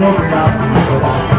open up.